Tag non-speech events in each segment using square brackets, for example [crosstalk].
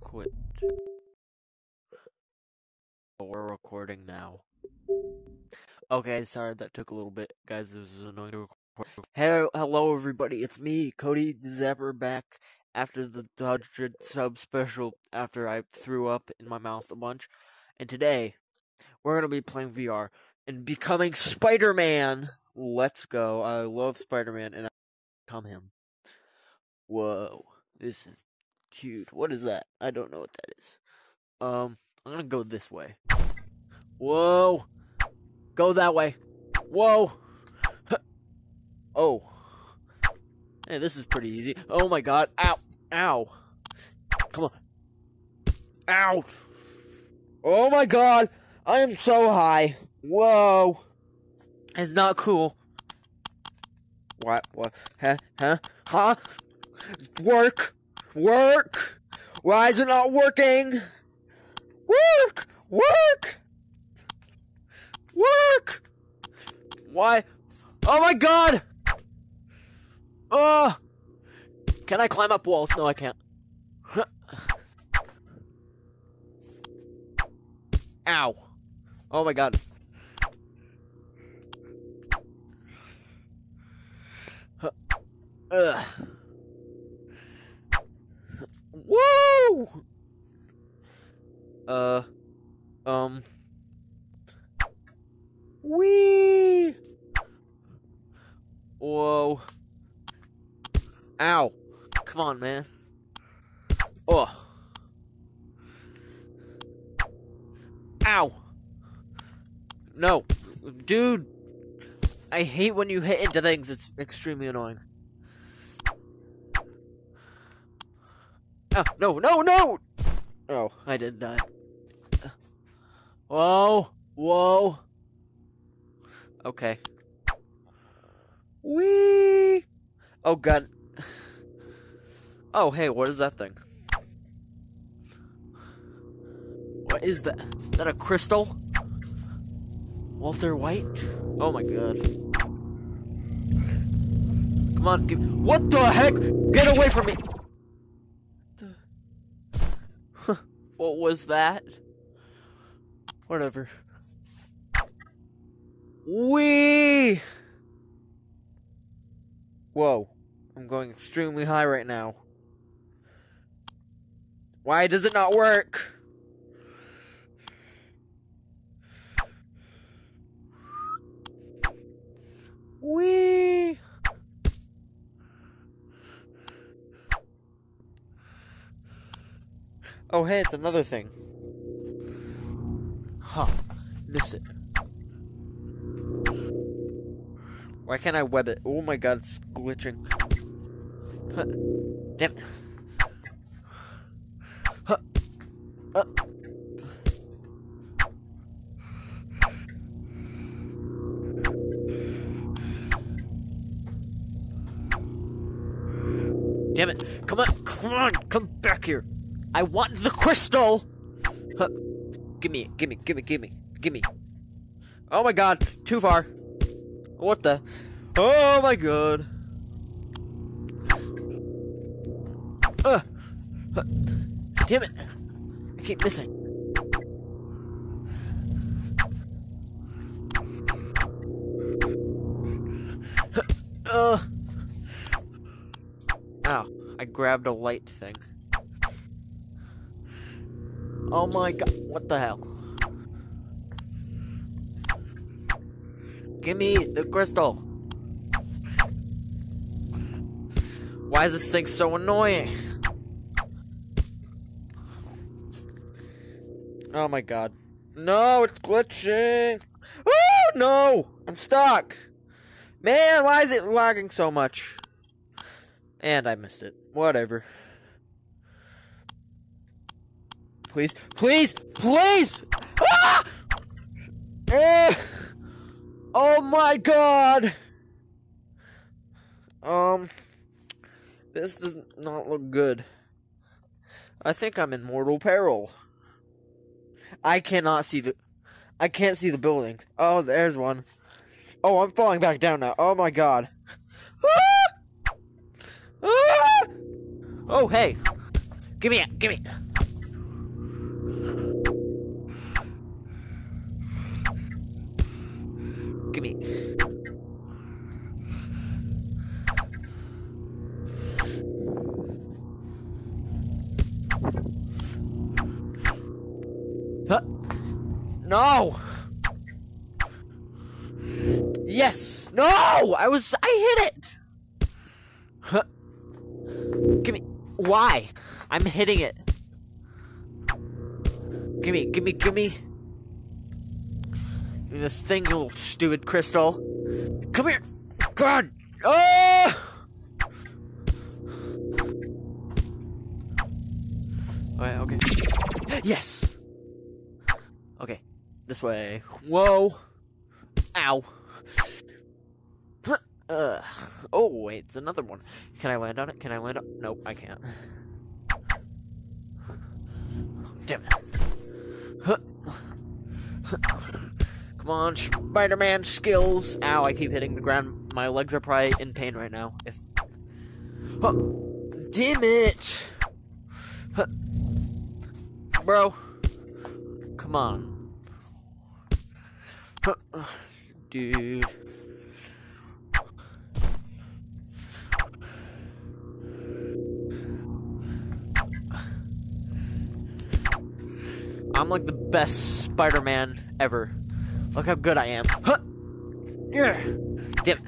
Quit. Oh, we're recording now. Okay, sorry that took a little bit, guys. This was annoying to record. Hey, hello everybody. It's me, Cody Zapper, back after the 100 sub special. After I threw up in my mouth a bunch, and today we're gonna be playing VR and becoming Spider-Man. Let's go. I love Spider-Man, and I become him. Whoa, this is cute. What is that? I don't know what that is. Um, I'm gonna go this way. Whoa, go that way. Whoa. [laughs] Oh. Hey, this is pretty easy. Oh my god. Ow. Ow. Come on. Ow. Oh my god. I am so high. Whoa. It's not cool. What? What? Huh? Huh? Huh? Work! Work! Why is it not working? Work! Work! Work! Why? Oh my god! Oh! Can I climb up walls? No, I can't. Huh. Ow. Oh my god. Ugh. Woo! Uh, um. Wee! Whoa. Ow. Come on, man. Oh. Ow. No. Dude. I hate when you hit into things. It's extremely annoying. Oh, no, no, no! Oh, I did die. Whoa. Whoa. Okay. Wee! Oh, God. Oh, hey, what is that thing? What is that? Is that a crystal? Walter White? Oh my god. Come on, give What the heck? Get away from me! What was that? Whatever. We. Whoa. I'm going extremely high right now. Why does it not work? Wee! Oh, hey, it's another thing. Huh. Miss it. Why can't I web it? Oh my god, it's glitching. Huh. Damn it. Huh. Uh. Damn it. Come on, come on, come back here. I want the crystal. Huh. Give me, give me, give me, give me, give me. Oh my god, too far. What the? Oh my god. Uh, uh, damn it. I keep missing. Uh. Ow. I grabbed a light thing. Oh my god. What the hell? Give me the crystal. Why is this thing so annoying? Oh my god. No, it's glitching. Oh no! I'm stuck. Man, why is it lagging so much? And I missed it. Whatever. Please, please, please! Ah! Eh! Oh my god! Um, this does not look good. I think I'm in mortal peril. I cannot see the. I can't see the building. Oh, there's one. Oh, I'm falling back down now. Oh my god. Ah! Ah! Oh, hey. Give me it. Give me it. Give me. Huh? No. Yes. No. I was. I hit it. Huh. Give me. Why? I'm hitting it. Gimme, gimme, gimme. Give me this thing, little stupid crystal. Come here. God. Oh! Okay, okay. Yes! Okay, this way. Whoa! Ow. Uh, oh, wait, it's another one. Can I land on it? Can I land on it? Nope, I can't. Damn it. Come Spider-Man skills. Ow, I keep hitting the ground. My legs are probably in pain right now. If... Damn it! Bro. Come on. Dude. I'm like the best Spider-Man ever. Look how good I am. Huh! Yeah. Damn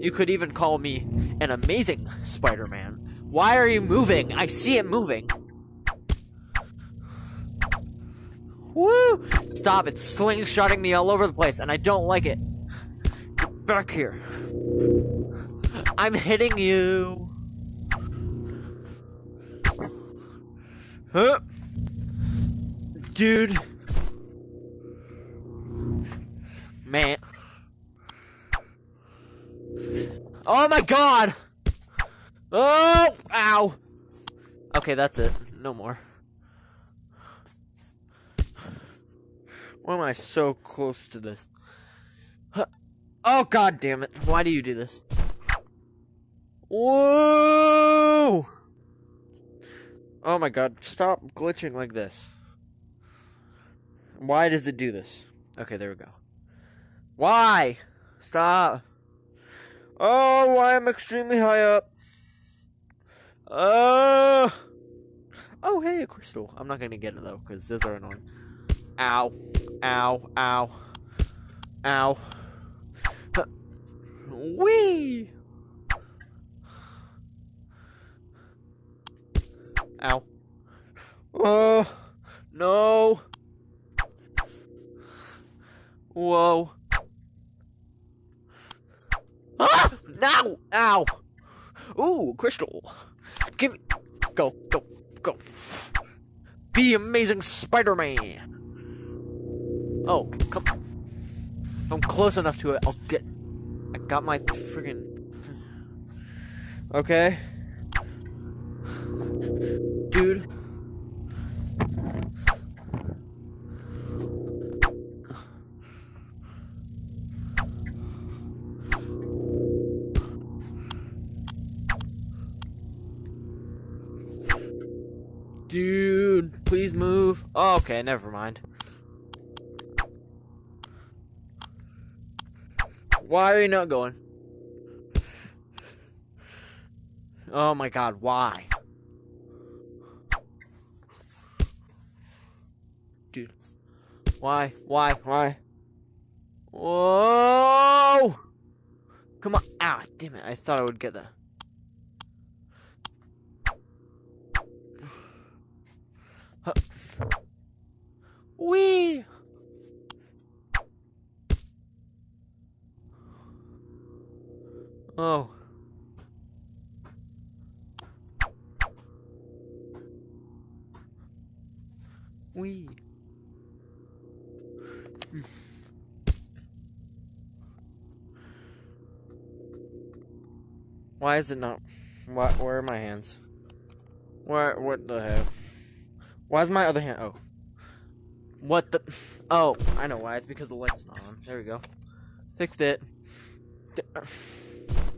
You could even call me an amazing Spider-Man. Why are you moving? I see it moving. Woo! Stop, it's slingshotting me all over the place, and I don't like it. Get back here. I'm hitting you. Huh? Dude. Man. Oh my god! Oh! Ow! Okay, that's it. No more. Why am I so close to this? Oh god damn it. Why do you do this? Whoa! Oh my god, stop glitching like this. Why does it do this? Okay, there we go. Why? Stop. Oh, why I'm extremely high up. Oh. Oh, hey, a crystal. I'm not gonna get it though, because those are annoying. Ow. Ow. Ow. Ow. Wee! Ow. Oh, no. Whoa. Ah! No! Ow! Ooh, crystal. Give me. Go, go, go. Be amazing Spider Man. Oh, come. If I'm close enough to it, I'll get. I got my friggin'. Okay. Dude. Dude, please move. Oh, okay, never mind. Why are you not going? Oh my god, why? Dude. Why? Why? Why? Whoa! Come on. Ah, damn it. I thought I would get that. Wee! Oh. Wee. Why is it not? What? Where are my hands? Where? What the hell? Why is my other hand? Oh. What the? Oh, I know why. It's because the light's not on. There we go. Fixed it.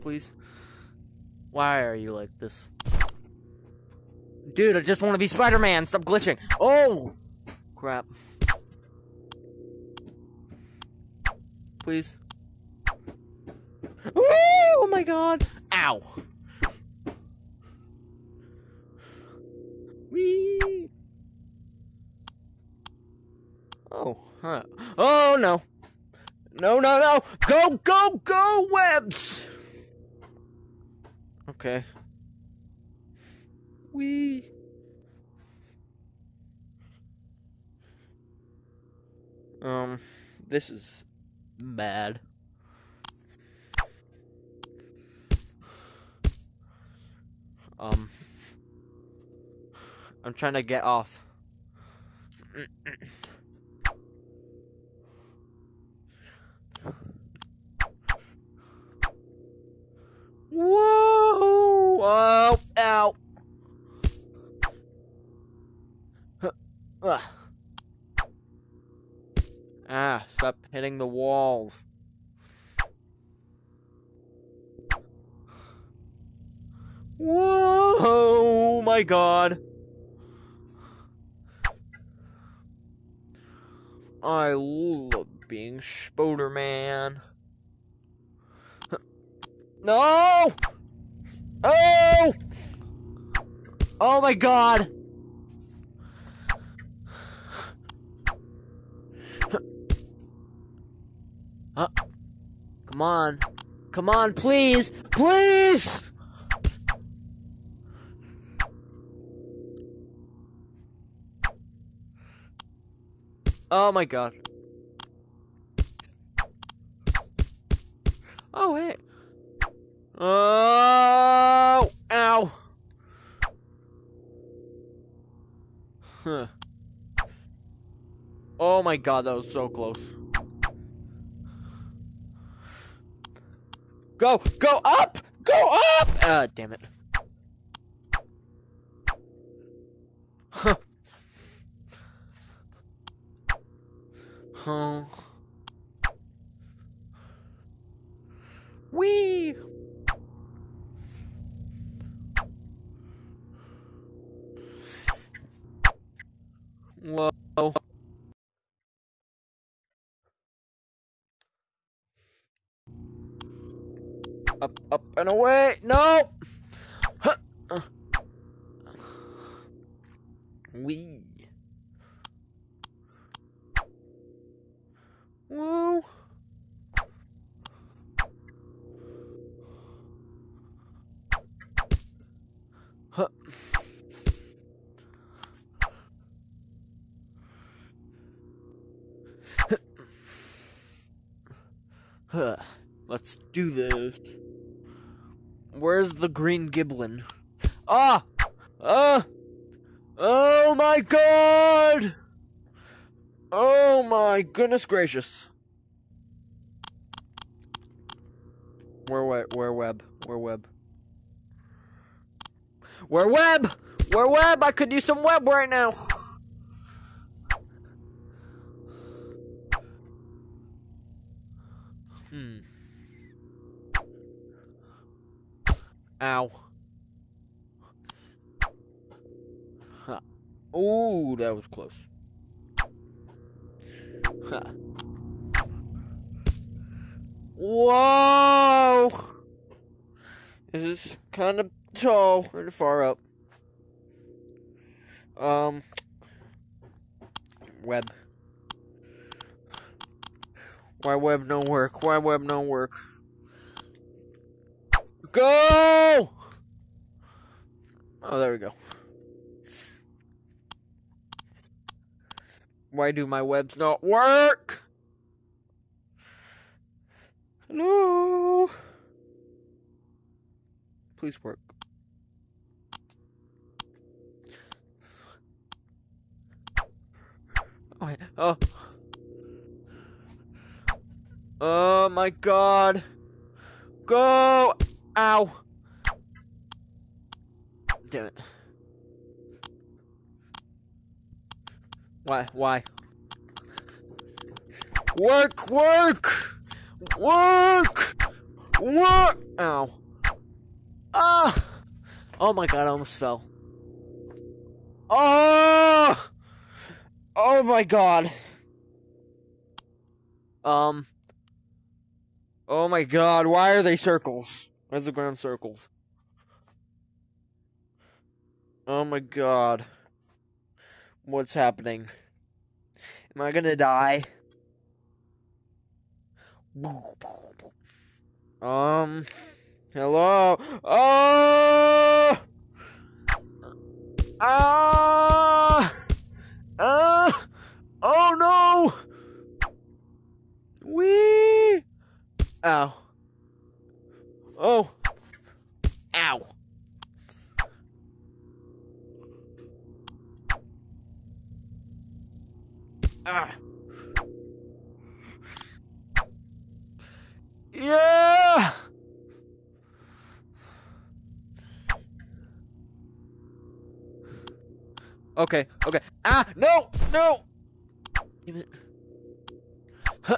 Please. Why are you like this? Dude, I just want to be Spider-Man. Stop glitching. Oh! Crap. Please. Oh my god! Ow! Wee! Oh, huh. Oh no! No, no, no! Go, go, go, webs! Okay. We. Um, this is bad. Um, I'm trying to get off. Whoa! Oh, ow! Huh. Ah, stop hitting the walls. Whoa! My god! I love being Spoderman. [laughs] No! Oh! Oh my god! [sighs] Uh, come on. Come on, please! Please! Oh my god. My god, that was so close. Go, go up! Go up! Ah, damn it. Huh. Huh. Up, and away! No! Huh. Wee. Whoa. Huh. Huh. Let's do this. Where's the green giblin? Ah! Ah! Oh my god! Oh my goodness gracious. Where web? Where web? Where web? Where web? Where web? I could use some web right now. Ow. Ooh, that was close. Whoa! This is kind of tall and far up. Um, web. Why web no work? Why web no work? Go! Oh, there we go. Why do my webs not work? Hello? Please work. Oh, oh. Oh my god. Go! Ow! Damn it. Why? Why? Work! Work! Work! What? Ow. Ah! Oh my god, I almost fell. Oh! Oh my god. Um. Oh my god, why are they circles? Why is the ground circles? Oh my god. What's happening? Am I gonna die? Um. Hello? Oh! Ah! Ah! Oh no! Wee! Ow. Oh. Ow. Ah. Yeah! Okay, okay. Ah, no, no! Damn it. Huh.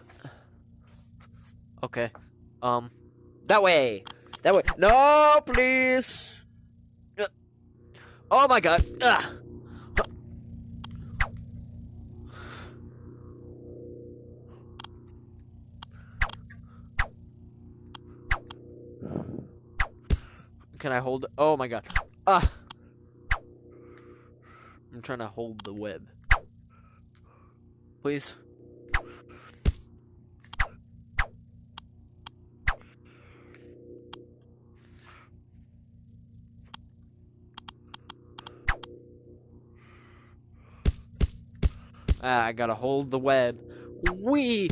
Okay. Um, that way. That way. No, please. Oh my god. Ah. Can I hold? Oh my god. Ah. I'm trying to hold the web. Please. Ah, I gotta hold the web. Wee!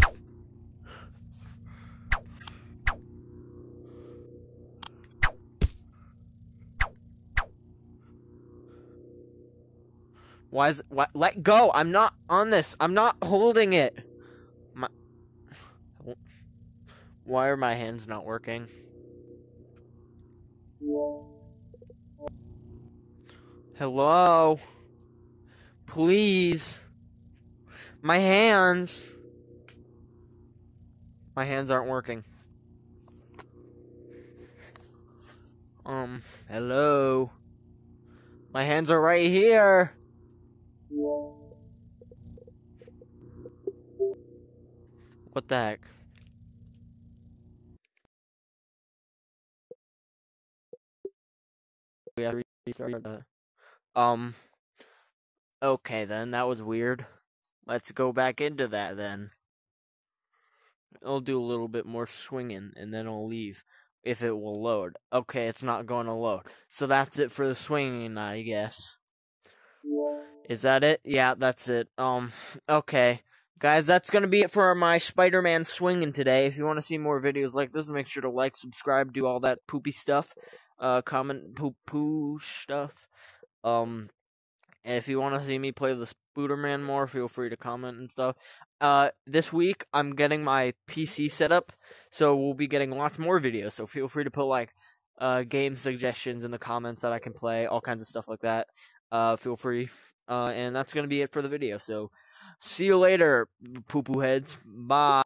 Why is what? Let go! I'm not on this. I'm not holding it. My, why are my hands not working? Hello? Please? My hands. My hands aren't working. Um, hello? My hands are right here. What the heck? We have to restart that. Um. Okay, then. That was weird. Let's go back into that then. I'll do a little bit more swinging and then I'll leave if it will load. Okay, it's not going to load. So that's it for the swinging, I guess. Is that it? Yeah, that's it. Um, okay. Guys, that's going to be it for my Spider-Man swinging today. If you want to see more videos like this, make sure to like, subscribe, do all that poopy stuff. Uh, comment poo-poo stuff. Um, if you want to see me play the Spooderman more, feel free to comment and stuff. Uh, this week I'm getting my PC set up, so we'll be getting lots more videos. So feel free to put like uh game suggestions in the comments that I can play, all kinds of stuff like that. Uh, feel free. Uh, and that's gonna be it for the video. So see you later, poo poo heads. Bye.